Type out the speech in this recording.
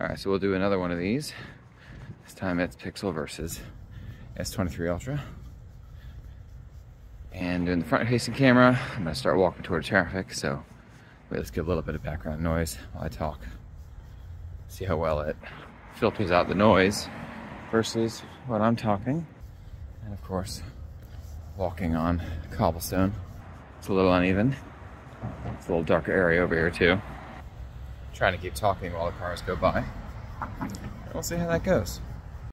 All right, so we'll do another one of these. This time it's Pixel versus S23 Ultra. And in the front facing camera, I'm gonna start walking toward traffic, so wait, let's get a little bit of background noise while I talk. See how well it filters out the noise versus what I'm talking. And of course, walking on cobblestone. It's a little uneven. It's a little darker area over here too. Trying to keep talking while the cars go by. We'll see how that goes.